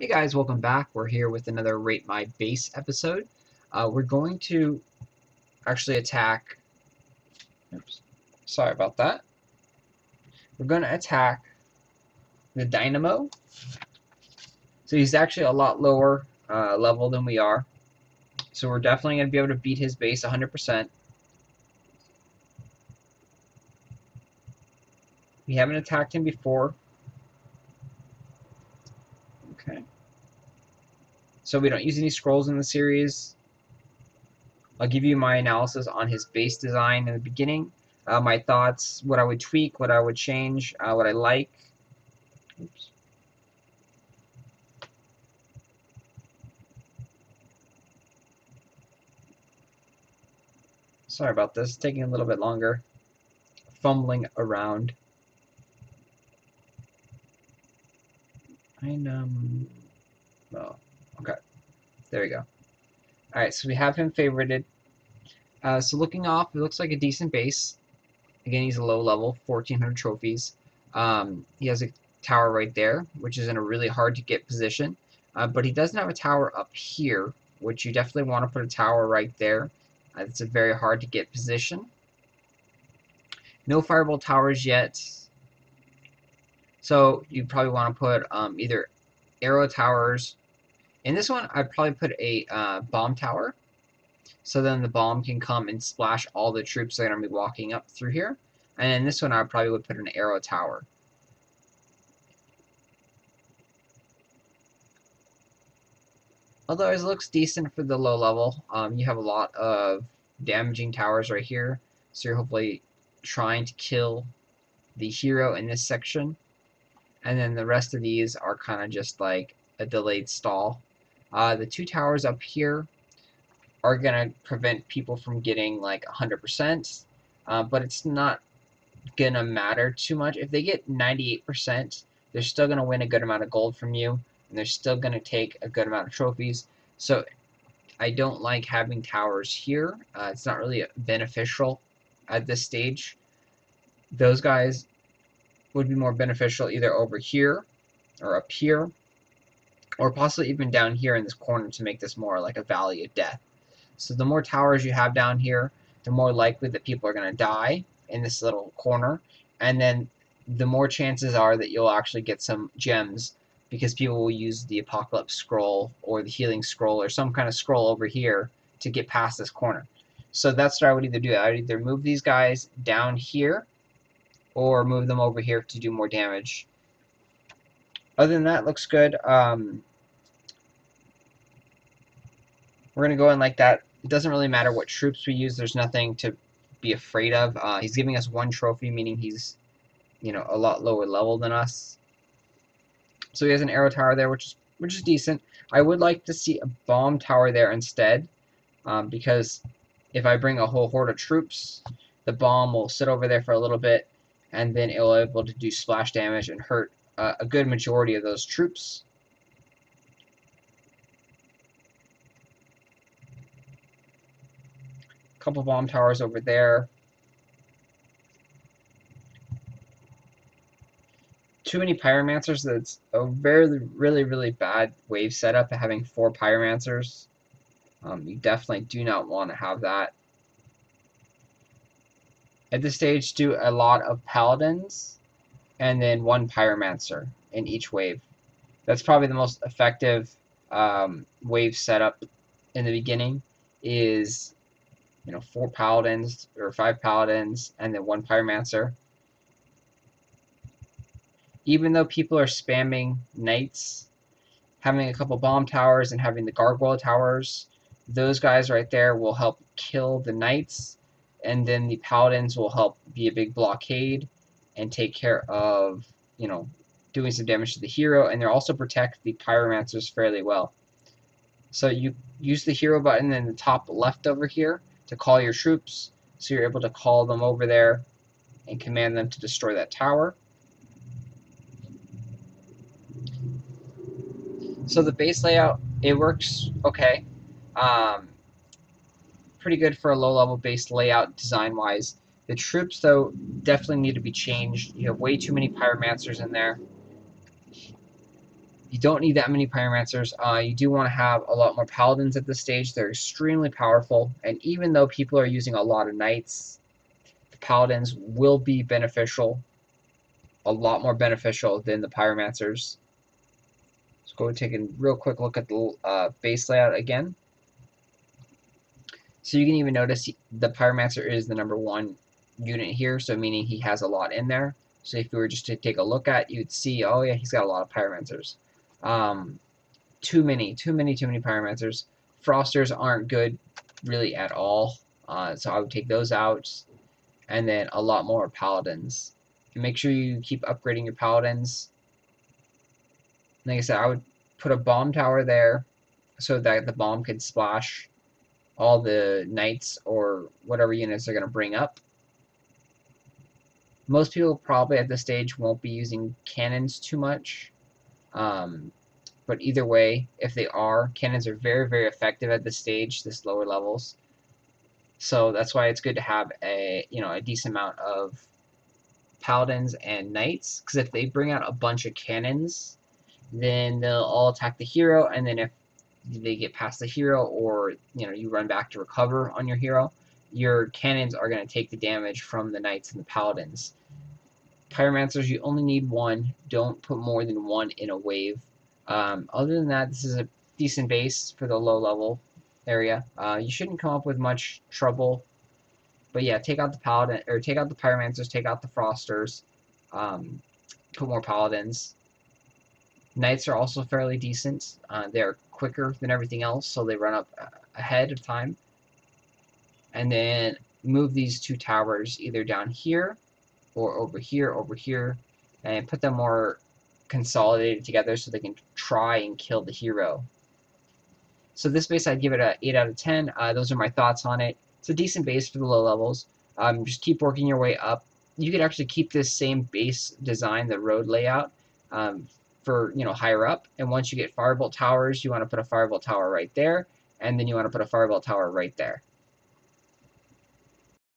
Hey guys, welcome back. We're here with another Rate My Base episode. Uh, we're going to actually attack... Oops, sorry about that. We're going to attack the Dynamo. So he's actually a lot lower uh, level than we are. So we're definitely going to be able to beat his base 100%. We haven't attacked him before, Okay. So we don't use any scrolls in the series. I'll give you my analysis on his base design in the beginning. Uh, my thoughts, what I would tweak, what I would change, uh, what I like. Oops. Sorry about this, taking a little bit longer. Fumbling around. Kind um oh okay. There we go. Alright so we have him favorited. Uh, so looking off it looks like a decent base. Again he's a low level 1400 trophies. Um, he has a tower right there which is in a really hard to get position. Uh, but he doesn't have a tower up here which you definitely want to put a tower right there. Uh, it's a very hard to get position. No fireball towers yet so you probably want to put um, either arrow towers. In this one, I'd probably put a uh, bomb tower. So then the bomb can come and splash all the troops that are going to be walking up through here. And in this one, I probably would put an arrow tower. Although it looks decent for the low level, um, you have a lot of damaging towers right here. So you're hopefully trying to kill the hero in this section and then the rest of these are kind of just like a delayed stall. Uh, the two towers up here are going to prevent people from getting like 100%, uh, but it's not going to matter too much. If they get 98%, they're still going to win a good amount of gold from you, and they're still going to take a good amount of trophies. So I don't like having towers here. Uh, it's not really beneficial at this stage. Those guys would be more beneficial either over here or up here or possibly even down here in this corner to make this more like a valley of death. So the more towers you have down here, the more likely that people are going to die in this little corner and then the more chances are that you'll actually get some gems because people will use the apocalypse scroll or the healing scroll or some kind of scroll over here to get past this corner. So that's what I would either do. I would either move these guys down here or move them over here to do more damage. Other than that, looks good. Um, we're going to go in like that. It doesn't really matter what troops we use. There's nothing to be afraid of. Uh, he's giving us one trophy, meaning he's, you know, a lot lower level than us. So he has an arrow tower there, which is which is decent. I would like to see a bomb tower there instead, um, because if I bring a whole horde of troops, the bomb will sit over there for a little bit, and then it will be able to do splash damage and hurt uh, a good majority of those troops. couple bomb towers over there. Too many pyromancers. That's a very, really, really bad wave setup. Having four pyromancers, um, you definitely do not want to have that. At this stage, do a lot of paladins and then one pyromancer in each wave. That's probably the most effective um, wave setup in the beginning is you know four paladins or five paladins and then one pyromancer. Even though people are spamming knights, having a couple bomb towers and having the gargoyle towers, those guys right there will help kill the knights and then the paladins will help be a big blockade and take care of, you know, doing some damage to the hero, and they also protect the pyromancers fairly well. So you use the hero button in the top left over here to call your troops, so you're able to call them over there and command them to destroy that tower. So the base layout, it works okay. Um, pretty good for a low-level base layout design-wise. The troops, though, definitely need to be changed. You have way too many pyromancers in there. You don't need that many Pyromancers. Uh, you do want to have a lot more Paladins at this stage. They're extremely powerful, and even though people are using a lot of Knights, the Paladins will be beneficial, a lot more beneficial than the Pyromancers. Let's go take a real quick look at the uh, base layout again. So you can even notice the Pyromancer is the number one unit here, so meaning he has a lot in there. So if you were just to take a look at, you'd see, oh yeah, he's got a lot of Pyromancers. Um, too many, too many, too many Pyromancers. Frosters aren't good really at all, uh, so I would take those out. And then a lot more Paladins. And make sure you keep upgrading your Paladins. Like I said, I would put a bomb tower there so that the bomb can splash all the knights or whatever units they're going to bring up. Most people probably at this stage won't be using cannons too much. Um, but either way, if they are, cannons are very, very effective at this stage, this lower levels. So that's why it's good to have a you know a decent amount of paladins and knights, because if they bring out a bunch of cannons, then they'll all attack the hero, and then if they get past the hero, or you know you run back to recover on your hero, your cannons are going to take the damage from the knights and the paladins. Pyromancers, you only need one. Don't put more than one in a wave. Um, other than that, this is a decent base for the low level area. Uh, you shouldn't come up with much trouble. But yeah, take out the paladin or take out the pyromancers, take out the frosters, um, put more paladins. Knights are also fairly decent. Uh, they're quicker than everything else, so they run up ahead of time. And then move these two towers either down here or over here, over here, and put them more consolidated together so they can try and kill the hero. So this base, I'd give it a 8 out of 10. Uh, those are my thoughts on it. It's a decent base for the low levels. Um, just keep working your way up. You could actually keep this same base design, the road layout, um, for you know higher up. And once you get firebolt towers, you want to put a firebolt tower right there, and then you want to put a firebolt tower right there.